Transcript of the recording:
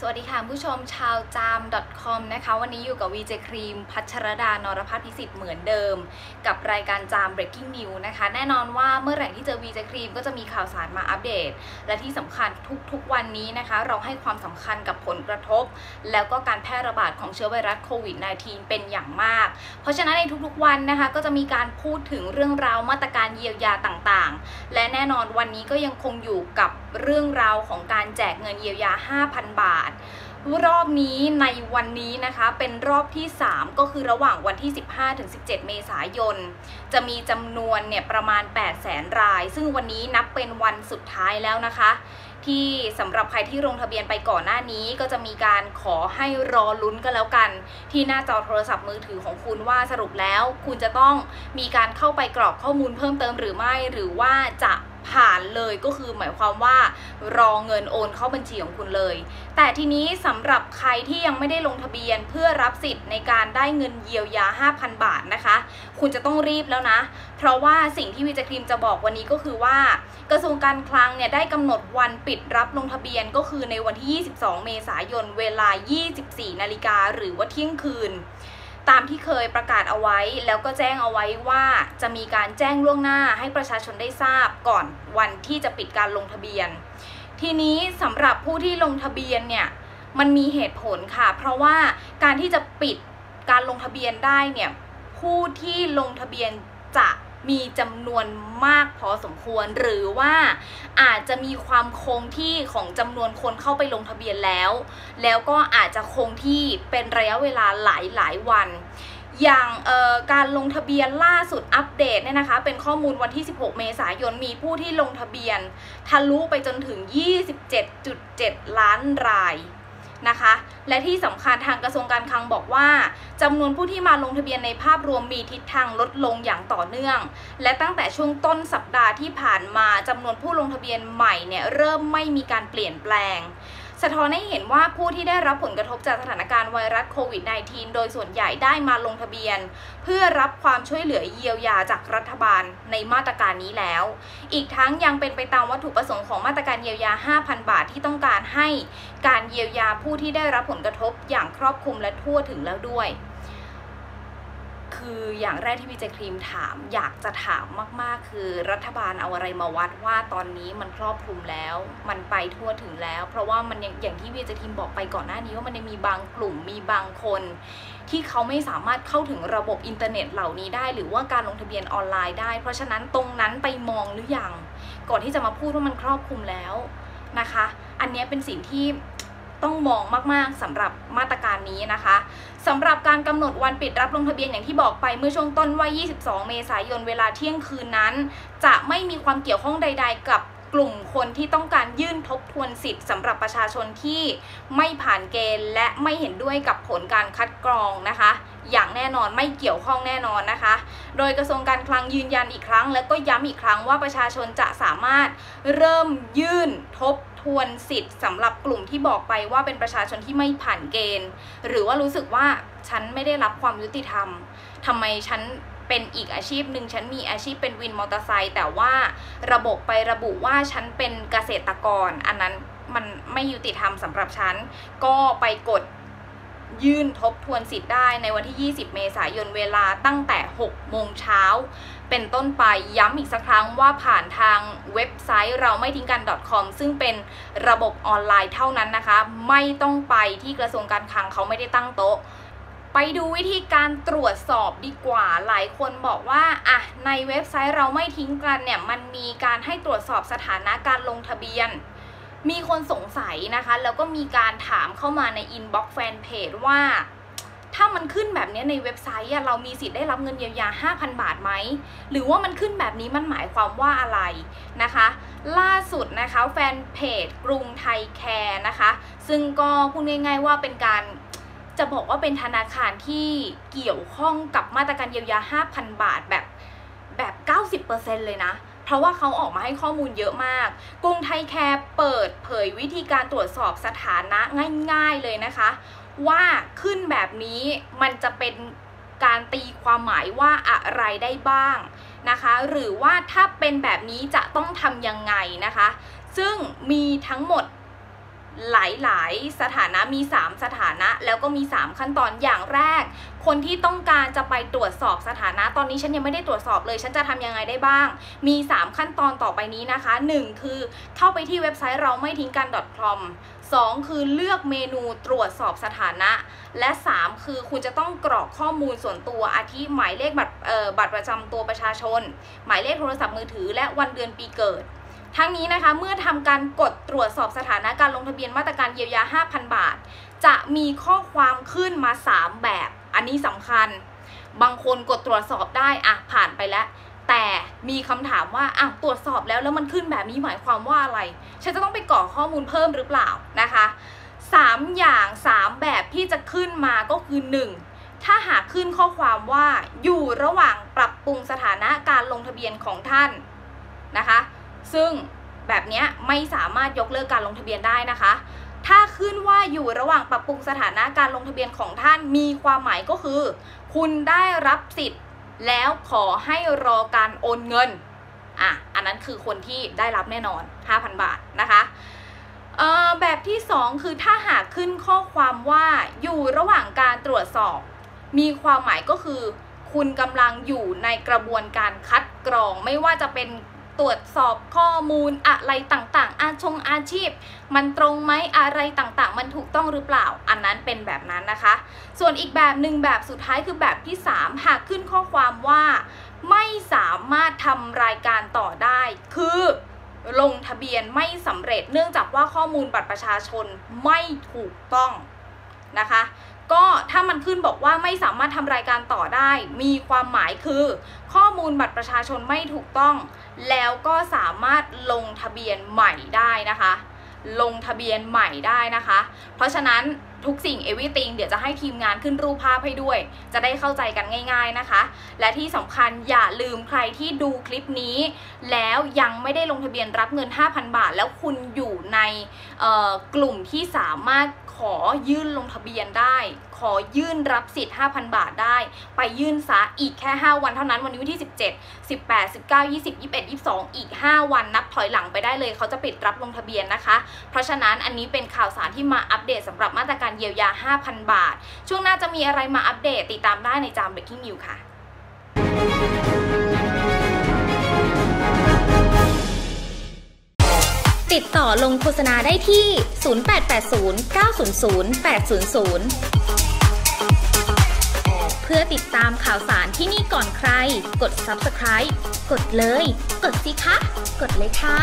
สวัสดีค่ะผู้ชมชาวจาม .com นะคะ วันนี้อยู่กับวีเจครีม พัชรดานรพัฒน์พิสิทธิ์เหมือนเดิม กับรายการจาม breaking news นะคะ แน่นอนว่าเมื่อไหร่ที่เจอวีเจครีมก็จะมีข่าวสารมาอัปเดต และที่สำคัญทุกๆวันนี้นะคะ เราให้ความสำคัญกับผลกระทบ แล้วก็การแพร่ระบาดของเชื้อไวรัสโควิด -19 เป็นอย่างมาก เพราะฉะนั้นในทุกๆวันนะคะ ก็จะมีการพูดถึงเรื่องราวมาตรการเยียวยาต่างๆ และแน่นอนวันนี้ก็ยังคงอยู่กับเรื่องราวของการแจกเงินเยียวยา 5,000 บาทรอบนี้ในวันนี้นะคะเป็นรอบที่ 3 ก็คือระหว่างวันที่ 15-17 เมษายน จะมีจำนวนเนี่ยประมาณ 8 0 0แสนราย ซึ่งวันนี้นับเป็นวันสุดท้ายแล้วนะคะ ที่สำหรับใครที่ลงทะเบียนไปก่อนหน้านี้ก็จะมีการขอให้รอลุ้นกันแล้วกัน ที่หน้าจอโทรศัพท์มือถือของคุณว่าสรุปแล้ว คุณจะต้องมีการเข้าไปกรอกข้อมูลเพิ่มเติมหรือไม่หรือว่าจะ ผ่านเลยก็คือหมายความว่ารอเงินโอนเข้าบัญชีของคุณเลย แต่ทีนี้สำหรับใครที่ยังไม่ได้ลงทะเบียนเพื่อรับสิทธิ์ในการได้เงินเยียวยา 5,000 บาทนะคะ คุณจะต้องรีบแล้วนะ เพราะว่าสิ่งที่วิจครีมจะบอกวันนี้ก็คือว่า กระทรวงการคลังเนี่ยได้กำหนดวันปิดรับลงทะเบียนก็คือในวันที่ 22 เมษายนเวลา 24 นาฬิกาหรือว่าเที่ยงคืน ตามที่เคยประกาศเอาไว้ แล้วก็แจ้งเอาไว้ว่าจะมีการแจ้งล่วงหน้าให้ประชาชนได้ทราบก่อนวันที่จะปิดการลงทะเบียน ทีนี้สำหรับผู้ที่ลงทะเบียนเนี่ยมันมีเหตุผลค่ะ เพราะว่าการที่จะปิดการลงทะเบียนได้เนี่ยผู้ที่ลงทะเบียนจะ มีจำนวนมากพอสมควร หรือว่าอาจจะมีความคงที่ของจำนวนคนเข้าไปลงทะเบียนแล้ว แล้วก็อาจจะคงที่เป็นระยะเวลาหลายหลายวัน อย่างการลงทะเบียนล่าสุดอัปเดตเนี่ยนะคะ เป็นข้อมูลวันที่ 16 เมษายนมีผู้ที่ลงทะเบียน ทะลุไปจนถึง 27.7 ล้านราย นะคะ และที่สำคัญทางกระทรวงการคลังบอกว่าจำนวนผู้ที่มาลงทะเบียนในภาพรวมมีทิศทางลดลงอย่างต่อเนื่อง และตั้งแต่ช่วงต้นสัปดาห์ที่ผ่านมาจำนวนผู้ลงทะเบียนใหม่เนี่ยเริ่มไม่มีการเปลี่ยนแปลง สะท้อนให้เห็นว่าผู้ที่ได้รับผลกระทบจากสถานการณ์ไวรัสโควิด -19 โดยส่วนใหญ่ได้มาลงทะเบียน เพื่อรับความช่วยเหลือเยียวยาจากรัฐบาลในมาตรการนี้แล้ว อีกทั้งยังเป็นไปตามวัตถุประสงค์ของมาตรการเยียวยา 5,000 บาทที่ต้องการให้การเยียวยาผู้ที่ได้รับผลกระทบอย่างครอบคลุมและทั่วถึงแล้วด้วย คืออย่างแรกที่พี่เจครีมถาม อยากจะถามมากๆ คือรัฐบาลเอาอะไรมาวัดว่าตอนนี้มันครอบคลุมแล้ว มันไปทั่วถึงแล้ว เพราะว่ามันอย่างที่พี่เจครีมบอกไปก่อนหน้านี้ว่ามันยังมีบางกลุ่มมีบางคน ที่เขาไม่สามารถเข้าถึงระบบอินเทอร์เน็ตเหล่านี้ได้ หรือว่าการลงทะเบียนออนไลน์ได้ เพราะฉะนั้นตรงนั้นไปมองหรือยังก่อนที่จะมาพูดว่ามันครอบคลุมแล้วนะคะ อันนี้เป็นสิ่งที่ ต้องมองมากๆสำหรับมาตรการนี้นะคะสำหรับการกำหนดวันปิดรับลงทะเบียนอย่างที่บอกไปเมื่อช่วงต้นว่า 22 เมษายนเวลาเที่ยงคืนนั้น จะไม่มีความเกี่ยวข้องใด ๆ กับกลุ่มคนที่ต้องการยื่นทบทวนสิทธิ์สำหรับประชาชนที่ไม่ผ่านเกณฑ์ และไม่เห็นด้วยกับผลการคัดกรองนะคะ อย่างแน่นอนไม่เกี่ยวข้องแน่นอนนะคะ โดยกระทรวงการคลังยืนยันอีกครั้ง และก็ย้ำอีกครั้งว่าประชาชนจะสามารถเริ่มยื่นทบท วนสิทธิ์สำหรับกลุ่มที่บอกไปว่าเป็นประชาชนที่ไม่ผ่านเกณฑ์ หรือว่ารู้สึกว่าฉันไม่ได้รับความยุติธรรมทำไมฉันเป็นอีกอาชีพหนึ่งฉันมีอาชีพเป็นวินมอเตอร์ไซค์แต่ว่าระบบไประบุว่าฉันเป็นเกษตรกร อันนั้นมันไม่ยุติธรรมสำหรับฉันก็ไปกด ยื่นทบทวนสิทธิ์ได้ในวันที่ 20 เมษายนเวลาตั้งแต่ 6 โมงเช้า เป็นต้นไปย้ำอีกสักครั้งว่าผ่านทางเว็บไซต์เราไม่ทิ้งกัน .com ซึ่งเป็นระบบออนไลน์เท่านั้นนะคะ ไม่ต้องไปที่กระทรวงการคลังเขาไม่ได้ตั้งโต๊ะ ไปดูวิธีการตรวจสอบดีกว่า หลายคนบอกว่าอะในเว็บไซต์เราไม่ทิ้งกันเนี่ยมันมีการให้ตรวจสอบสถานะการลงทะเบียน มีคนสงสัยนะคะ แล้วก็มีการถามเข้ามาในอินบ็อกซ์แฟนเพจว่า ถ้ามันขึ้นแบบนี้ในเว็บไซต์เรามีสิทธิ์ได้รับเงินเยียวยา 5,000 บาทไหม หรือว่ามันขึ้นแบบนี้มันหมายความว่าอะไรนะคะ ล่าสุดนะคะแฟนเพจกรุงไทยแคร์นะคะ ซึ่งก็พูดง่ายๆว่าเป็นการจะบอกว่าเป็นธนาคารที่เกี่ยวข้องกับมาตรการเยียวยา 5,000 บาทแบบแบบ 90%เลยนะ เพราะว่าเขาออกมาให้ข้อมูลเยอะมาก กรุงไทยแคร์เปิดเผยวิธีการตรวจสอบสถานะง่าย ๆเลยนะคะ ว่าขึ้นแบบนี้มันจะเป็นการตีความหมายว่าอะไรได้บ้างนะคะ หรือว่าถ้าเป็นแบบนี้จะต้องทำยังไงนะคะ ซึ่งมีทั้งหมด หลายๆ สถานะมี 3 สถานะแล้วก็มี 3 ขั้นตอนอย่างแรก คนที่ต้องการจะไปตรวจสอบสถานะตอนนี้ฉันยังไม่ได้ตรวจสอบเลย ฉันจะทำยังไงได้บ้าง มี 3 ขั้นตอนต่อไปนี้นะคะ 1 คือเข้าไปที่เว็บไซต์เราไม่ทิ้งกัน .com 2 คือเลือกเมนูตรวจสอบสถานะ และ 3 คือคุณจะต้องกรอกข้อมูลส่วนตัวอาทิหมายเลขบัตรบัตรประจำตัวประชาชน หมายเลขโทรศัพท์มือถือและวันเดือนปีเกิด ทั้งนี้นะคะเมื่อทำการกดตรวจสอบสถานะการลงทะเบียนมาตรการเยียวยา 5,000 บาท จะมีข้อความขึ้นมา 3 แบบ อันนี้สำคัญ บางคนกดตรวจสอบได้อะผ่านไปแล้ว แต่มีคำถามว่าอะตรวจสอบแล้วแล้วมันขึ้นแบบนี้หมายความว่าอะไร ฉันจะต้องไปกรอกข้อมูลเพิ่มหรือเปล่านะคะ3อย่าง 3 แบบที่จะขึ้นมาก็คือ 1. ถ้าหากขึ้นข้อความว่าอยู่ระหว่างปรับปรุงสถานะการลงทะเบียนของท่านนะคะ ซึ่งแบบนี้ไม่สามารถยกเลิกการลงทะเบียนได้นะคะ ถ้าขึ้นว่าอยู่ระหว่างปรับปรุงสถานะการลงทะเบียนของท่านมีความหมายก็คือ คุณได้รับสิทธิ์แล้วขอให้รอการโอนเงินอะอันนั้นคือคนที่ได้รับแน่นอน 5,000 บาทนะคะแบบที่ 2 คือถ้าหากขึ้นข้อความว่าอยู่ระหว่างการตรวจสอบ มีความหมายก็คือ คุณกำลังอยู่ในกระบวนการคัดกรองไม่ว่าจะเป็น ตรวจสอบข้อมูลอะไรต่างๆ อาชงอาชีพ มันตรงไหมอะไรต่างๆ มันถูกต้องหรือเปล่า อันนั้นเป็นแบบนั้นนะคะ ส่วนอีกแบบหนึ่งแบบสุดท้ายคือแบบที่ 3 หากขึ้นข้อความว่า ไม่สามารถทำรายการต่อได้ คือลงทะเบียนไม่สำเร็จเนื่องจากว่าข้อมูลบัตรประชาชนไม่ถูกต้องนะคะ ก็ถ้ามันขึ้นบอกว่าไม่สามารถทำรายการต่อได้ มีความหมายคือ ข้อมูลบัตรประชาชนไม่ถูกต้อง แล้วก็สามารถลงทะเบียนใหม่ได้นะคะ ลงทะเบียนใหม่ได้นะคะ เพราะฉะนั้น ทุกสิ่ง everything เดี๋ยวจะให้ทีมงานขึ้นรูปภาพให้ด้วย จะได้เข้าใจกันง่าย ๆนะคะ และที่สำคัญอย่าลืมใครที่ดูคลิปนี้ แล้วยังไม่ได้ลงทะเบียนรับเงิน 5,000 บาท แล้วคุณอยู่ในกลุ่มที่สามารถขอยื่นลงทะเบียนได้ ขอยื่นรับสิทธิ์ 5,000 บาทได้ ไปยื่นซะอีกแค่ 5 วันเท่านั้นวันนี้วันที่ 17 18 19 20 21 22 อีก 5 วันนับถอยหลังไปได้เลย เขาจะปิดรับลงทะเบียนนะคะ เพราะฉะนั้นอันนี้เป็นข่าวสารที่มาอัปเดตสำหรับมาตรการเยียวยา 5,000 บาท ช่วงหน้าจะมีอะไรมาอัปเดตติดตามได้ในจาม Breaking News ค่ะ ติดต่อลงโฆษณาได้ที่ 0880 900 800 เพื่อติดตามข่าวสารที่นี่ก่อนใคร กด subscribe กดเลย กดสิคะ กดเลยค่ะ